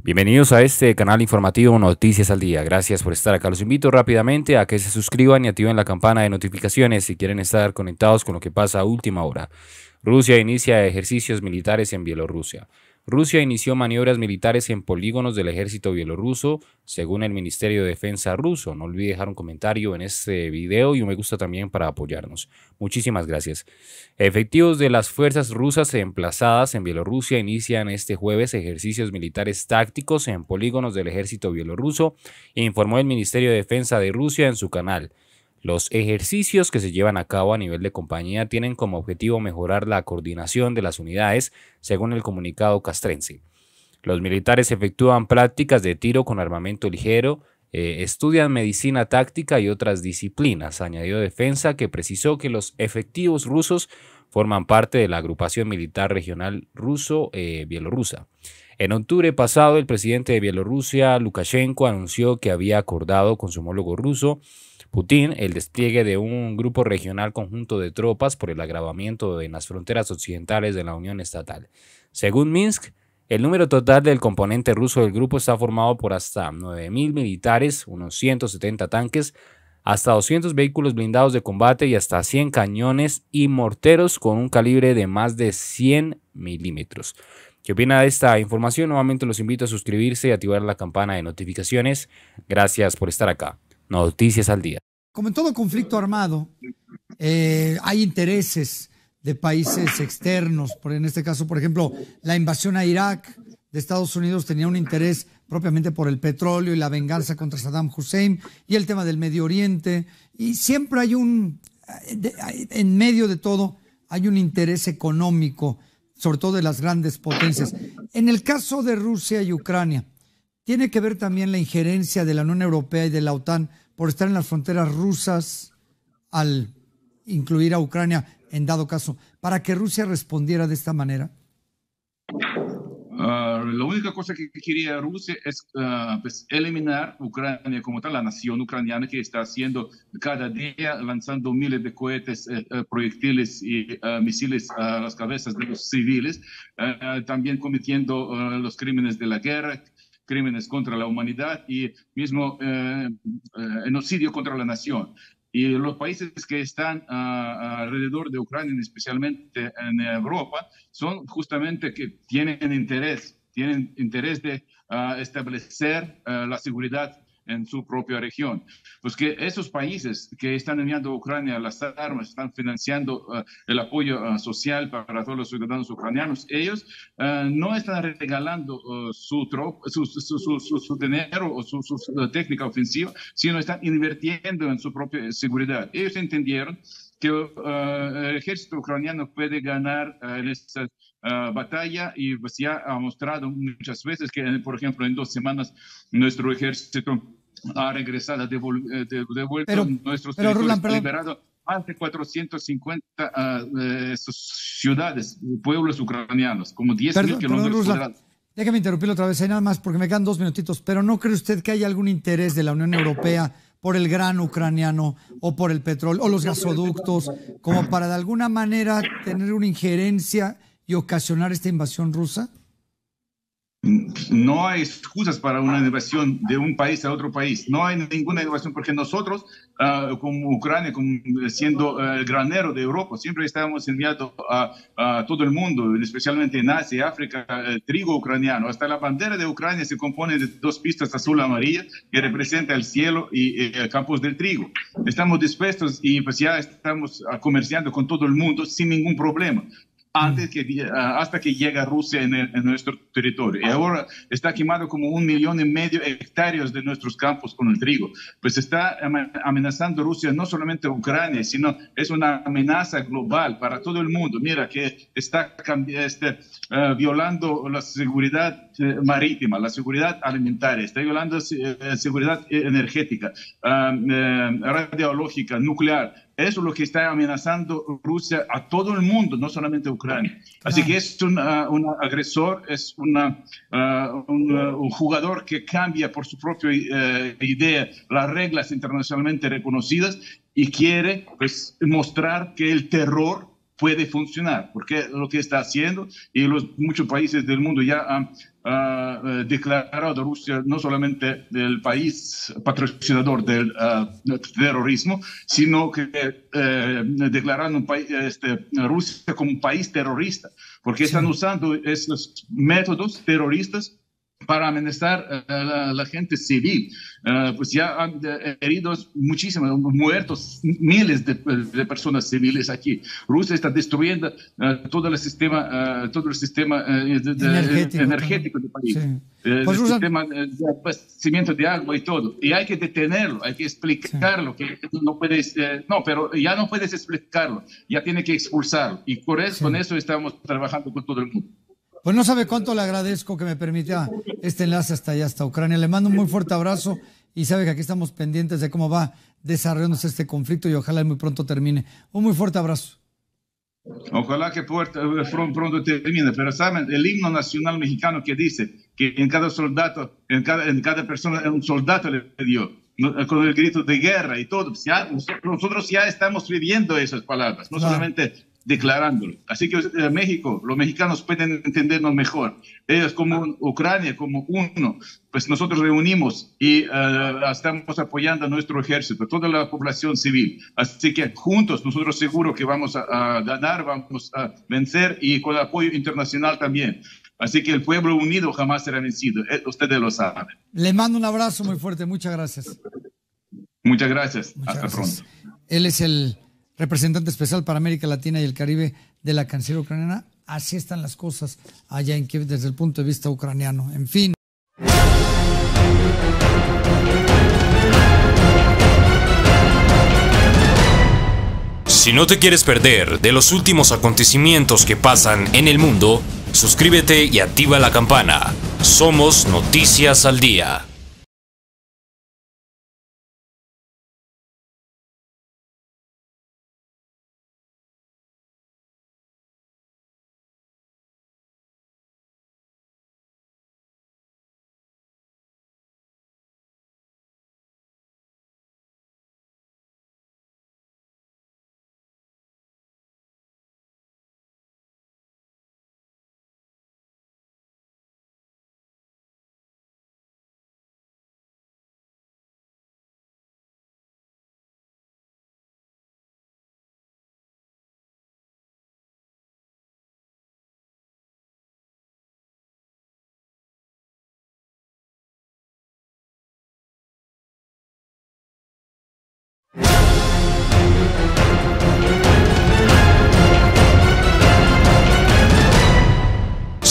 Bienvenidos a este canal informativo Noticias al Día. Gracias por estar acá. Los invito rápidamente a que se suscriban y activen la campana de notificaciones si quieren estar conectados con lo que pasa a última hora. Rusia inicia ejercicios militares en Bielorrusia. Rusia inició maniobras militares en polígonos del ejército bielorruso, según el Ministerio de Defensa ruso. No olvide dejar un comentario en este video y un me gusta también para apoyarnos. Muchísimas gracias. Efectivos de las fuerzas rusas emplazadas en Bielorrusia inician este jueves ejercicios militares tácticos en polígonos del ejército bielorruso, informó el Ministerio de Defensa de Rusia en su canal. Los ejercicios que se llevan a cabo a nivel de compañía tienen como objetivo mejorar la coordinación de las unidades, según el comunicado castrense. Los militares efectúan prácticas de tiro con armamento ligero, eh, estudian medicina táctica y otras disciplinas, añadió Defensa, que precisó que los efectivos rusos forman parte de la agrupación militar regional ruso-bielorrusa. Eh, en octubre pasado, el presidente de Bielorrusia, Lukashenko, anunció que había acordado con su homólogo ruso Putin el despliegue de un grupo regional conjunto de tropas por el agravamiento en las fronteras occidentales de la Unión Estatal. Según Minsk, el número total del componente ruso del grupo está formado por hasta 9.000 militares, unos 170 tanques, hasta 200 vehículos blindados de combate y hasta 100 cañones y morteros con un calibre de más de 100 milímetros. ¿Qué opina de esta información? Nuevamente los invito a suscribirse y activar la campana de notificaciones. Gracias por estar acá. Noticias al día. Como en todo conflicto armado, eh, hay intereses de países externos. Por, en este caso, por ejemplo, la invasión a Irak de Estados Unidos tenía un interés propiamente por el petróleo y la venganza contra Saddam Hussein y el tema del Medio Oriente. Y siempre hay un, en medio de todo, hay un interés económico, sobre todo de las grandes potencias. En el caso de Rusia y Ucrania, tiene que ver también la injerencia de la Unión Europea y de la OTAN por estar en las fronteras rusas al incluir a Ucrania en dado caso, para que Rusia respondiera de esta manera? Uh, la única cosa que quería Rusia es uh, pues, eliminar Ucrania como tal, la nación ucraniana que está haciendo cada día lanzando miles de cohetes, uh, proyectiles y misiles a las cabezas de los civiles, también cometiendo los crímenes de la guerra, crímenes contra la humanidad y mismo eh, eh, genocidio contra la nación. Y los países que están ah, alrededor de Ucrania, especialmente en Europa, son justamente que tienen interés, tienen interés de ah, establecer ah, la seguridad en su propia región. Pues que esos países que están enviando a Ucrania las armas, están financiando uh, el apoyo uh, social para todos los ciudadanos ucranianos, ellos uh, no están regalando su, su, su, su, dinero o su, técnica ofensiva, sino están invirtiendo en su propia seguridad. Ellos entendieron que el ejército ucraniano puede ganar en esta batalla y pues ya ha mostrado muchas veces que, por ejemplo, en dos semanas nuestro ejército ha regresado, eh, de, devuelto pero, nuestros pero, territorios, liberado más de 450 uh, ciudades, pueblos ucranianos, como 10 mil kilómetros cuadrados. Déjame interrumpirlo otra vez, nada más porque me quedan dos minutitos, pero ¿no cree usted que hay algún interés de la Unión Europea por el gran ucraniano o por el petróleo o los gasoductos, como para de alguna manera tener una injerencia y ocasionar esta invasión rusa? No hay excusas para una invasión de un país a otro país. No hay ninguna invasión porque nosotros, ah, como Ucrania, siendo ah, el granero de Europa, siempre estamos enviando a, todo el mundo, especialmente en Asia África, el trigo ucraniano. Hasta la bandera de Ucrania se compone de dos pistas azul y amarilla que representa el cielo y, y campos del trigo. Estamos dispuestos y pues ya estamos comerciando con todo el mundo sin ningún problema antes que, ah, hasta que llega Rusia en, nuestro territorio. Y ahora está quemado como un millón y medio de hectáreas de nuestros campos con el trigo. Pues está amenazando Rusia no solamente a Ucrania, sino es una amenaza global para todo el mundo. Mira que está este, uh, violando la seguridad eh, marítima, la seguridad alimentaria, está violando la eh, seguridad energética, uh, radiológica, nuclear eso es lo que está amenazando Rusia a todo el mundo, no solamente a Ucrania. Así que es un, agresor, es una, uh, un, jugador que cambia por su propia uh, idea las reglas internacionalmente reconocidas y quiere pues, mostrar que el terror puede funcionar, porque lo que está haciendo y los muchos países del mundo ya han uh, declarado a Rusia no solamente el país patrocinador del uh, terrorismo, sino que uh, declararon un país, este, Rusia como un país terrorista, porque están usando esos métodos terroristas para amenazar a la, gente civil. Uh, pues ya han heridos muchísimos, muertos miles de, de, personas civiles aquí. Rusia está destruyendo uh, todo el sistema, uh, todo el sistema de, de, energético, energético, del país. Sí. El pues sistema de abastecimiento de agua y todo. Y hay que detenerlo, hay que explicarlo. Sí. Que no puedes, eh, no, pero ya no puedes explicarlo, ya tiene que expulsarlo. Y por eso, sí. con eso estamos trabajando con todo el mundo. Pues no sabe cuánto le agradezco que me permita este enlace hasta allá, hasta Ucrania. Le mando un muy fuerte abrazo y sabe que aquí estamos pendientes de cómo va desarrollándose este conflicto y ojalá muy pronto termine. Un muy fuerte abrazo. Ojalá que pronto termine, pero saben, el himno nacional mexicano que dice que en cada soldado, en cada, en cada persona, un soldado le dio, con el grito de guerra y todo. Ya, nosotros ya estamos viviendo esas palabras, no solamente declarándolo. Así que eh, México, los mexicanos pueden entendernos mejor. Ellos como Ucrania, como uno, pues nosotros reunimos y uh, estamos apoyando a nuestro ejército, toda la población civil. Así que juntos nosotros seguro que vamos a, a ganar, vamos a vencer y con el apoyo internacional también. Así que el pueblo unido jamás será vencido. Eh, ustedes lo saben. Le mando un abrazo muy fuerte. Muchas gracias. Muchas gracias. Muchas Hasta gracias. pronto. Él es el representante especial para América Latina y el Caribe de la Cancillería ucraniana. Así están las cosas allá en Kiev desde el punto de vista ucraniano. En fin. Si no te quieres perder de los últimos acontecimientos que pasan en el mundo, suscríbete y activa la campana. Somos Noticias al Día.